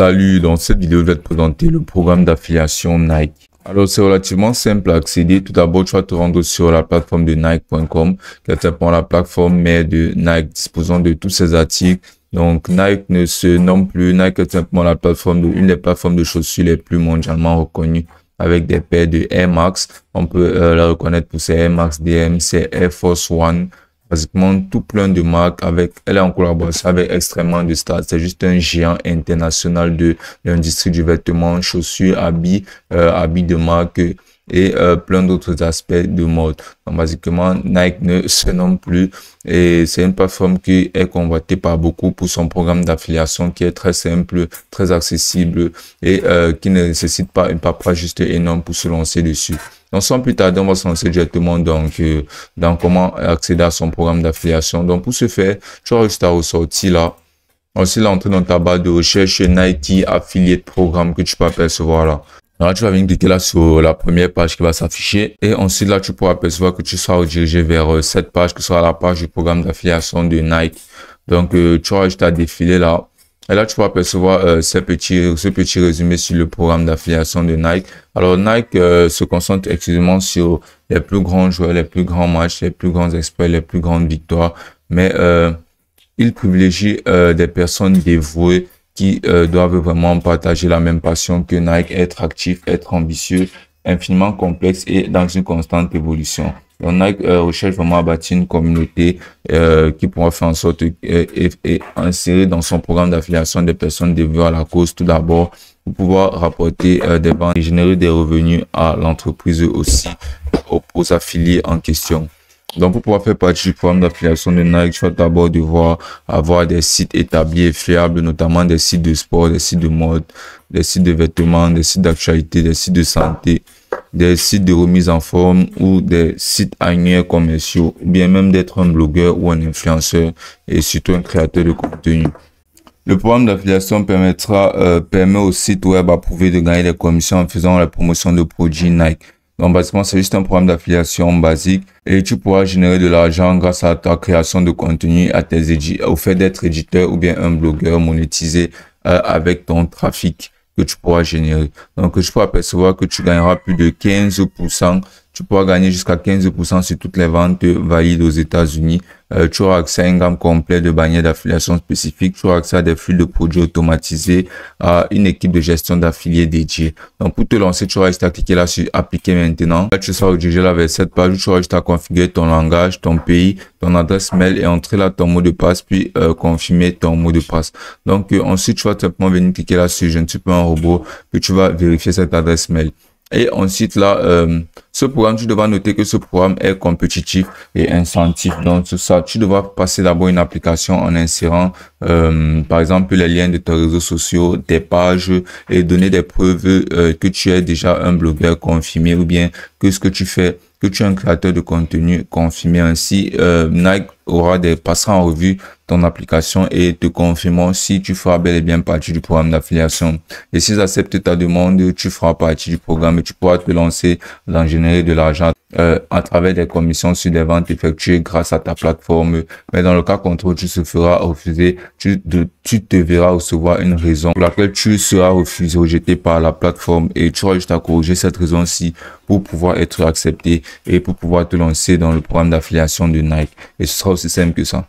Salut, dans cette vidéo, je vais te présenter le programme d'affiliation Nike. Alors, c'est relativement simple à accéder. Tout d'abord, tu vas te rendre sur la plateforme de Nike.com, qui est simplement la plateforme mère de Nike disposant de tous ses articles. Donc, Nike ne se nomme plus. Nike est simplement la plateforme de, une des plateformes de chaussures les plus mondialement reconnues avec des paires de Air Max. On peut euh, la reconnaître pour ses Air Max DM, ses Air Force One, basiquement tout plein de marques avec elle est en collaboration avec extrêmement de stars c'est juste un géant international de l'industrie du vêtement chaussures habits euh, habits de marque et euh, plein d'autres aspects de mode. Donc, basiquement, Nike ne se nomme plus et c'est une plateforme qui est convoitée par beaucoup pour son programme d'affiliation qui est très simple, très accessible et euh, qui ne nécessite pas une paperasse juste énorme pour se lancer dessus. Donc, sans plus tarder, on va se lancer directement donc, euh, dans comment accéder à son programme d'affiliation. Donc, pour ce faire, tu vas juste à ressortir là. Ensuite, là, dans ta barre de recherche Nike Affiliate Programme que tu peux apercevoir là. Là, tu vas venir cliquer là sur la première page qui va s'afficher. Et ensuite, là, tu pourras apercevoir que tu seras redirigé vers euh, cette page qui sera la page du programme d'affiliation de Nike. Donc, euh, tu auras juste à défiler là. Et là, tu pourras apercevoir euh, ce, petit, ce petit résumé sur le programme d'affiliation de Nike. Alors, Nike euh, se concentre exclusivement sur les plus grands joueurs, les plus grands matchs, les plus grands exploits, les plus grandes victoires. Mais euh, il privilégie euh, des personnes dévouées qui doivent vraiment partager la même passion que Nike, être actif, être ambitieux, infiniment complexe et dans une constante évolution. On a euh, recherche vraiment à bâtir une communauté euh, qui pourra faire en sorte et, et, insérer dans son programme d'affiliation des personnes dévouées à la cause tout d'abord pour pouvoir rapporter euh, des ventes et générer des revenus à l'entreprise aussi aux, aux, affiliés en question. Donc, pour pouvoir faire partie du programme d'affiliation de Nike, tu vas d'abord devoir avoir des sites établis et fiables, notamment des sites de sport, des sites de mode, des sites de vêtements, des sites d'actualité, des sites de santé, des sites de remise en forme ou des sites annuels commerciaux, ou bien même d'être un blogueur ou un influenceur et surtout un créateur de contenu. Le programme d'affiliation permettra, euh, permet au site web approuvé de gagner des commissions en faisant la promotion de produits Nike. Donc, basiquement, c'est juste un programme d'affiliation basique et tu pourras générer de l'argent grâce à ta création de contenu, à tes au fait d'être éditeur ou bien un blogueur monétisé euh, avec ton trafic que tu pourras générer. Donc, je peux apercevoir que tu gagneras plus de 15%. Tu pourras gagner jusqu'à 15% sur toutes les ventes valides aux États-Unis. Euh, tu auras accès à une gamme complète de bannières d'affiliation spécifiques. Tu auras accès à des flux de produits automatisés, à une équipe de gestion d'affiliés dédiée. Donc, pour te lancer, tu auras juste à cliquer là sur appliquer maintenant. Là, tu seras redirigé là vers cette page où tu auras juste à configurer ton langage, ton pays, ton adresse mail et entrer là ton mot de passe, puis euh, confirmer ton mot de passe. Donc, euh, ensuite, tu vas simplement venir cliquer là sur je ne suis pas un robot, puis tu vas vérifier cette adresse mail. Et ensuite, là, euh, ce programme, tu devras noter que ce programme est compétitif et incentif. Donc, ça, tu devras passer d'abord une application en insérant, euh, par exemple, les liens de tes réseaux sociaux, tes pages et donner des preuves euh, que tu es déjà un blogueur confirmé ou bien que ce que tu fais que tu es un créateur de contenu confirmé ainsi, euh, Nike aura des passera en revue ton application et te confirmant si tu feras bel et bien partie du programme d'affiliation. Et s'ils acceptent ta demande, tu feras partie du programme et tu pourras te lancer dans générer de l'argent euh, à travers des commissions sur des ventes effectuées grâce à ta plateforme. Mais dans le cas contre, tu se feras refuser, tu, tu te verras recevoir une raison pour laquelle tu seras refusé, rejeté par la plateforme et tu auras juste à corriger cette raison-ci pour pouvoir être accepté et pour pouvoir te lancer dans le programme d'affiliation de Nike. Et ce sera aussi simple que ça.